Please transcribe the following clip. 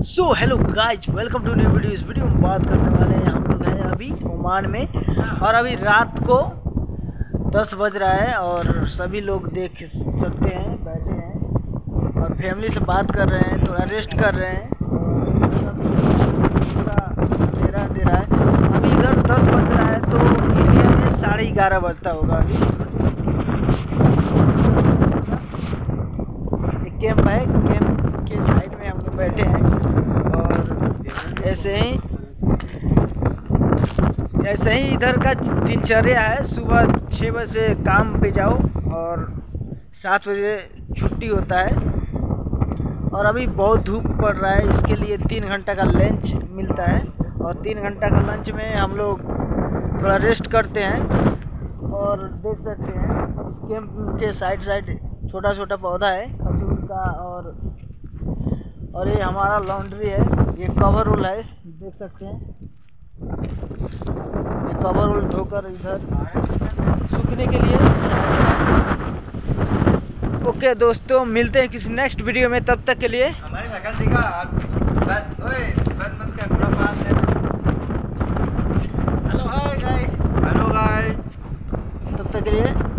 So hello guys welcome to new video इस video में बात करने वाले हैं हम लोग हैं अभी ओमान में। और अभी रात को 10 बज रहा है और सभी लोग देख सकते हैं, बैठे हैं। और फैमिली से बात कर रहे हैं, थोड़ा रेस्ट कर रहे हैं। थोड़ा अंधेरा अंधेरा है। अभी इधर 10 बज रहा है तो इंडिया में साढ़े ग्यारह बजता होगा अभी। कैंप है कैंप के साइड में हम लोग बैठे हैं। ऐसे ही ऐसे ही इधर का दिनचर्या है। सुबह छः बजे से काम पे जाओ और सात बजे छुट्टी होता है। और अभी बहुत धूप पड़ रहा है, इसके लिए तीन घंटा का लंच मिलता है। और तीन घंटा का लंच में हम लोग थोड़ा रेस्ट करते हैं और देख सकते हैं, इस कैंप के साइड साइड छोटा छोटा पौधा है खजूर का और और ये हमारा लॉन्ड्री है। ये कवर उल है देख सकते हैं। ये कवर उल धोकर इधर सूखने के लिए। ओके दोस्तों मिलते हैं किसी नेक्स्ट वीडियो में। तब तक के लिए। Hello. Hi guys hello guys तब तक के लिए।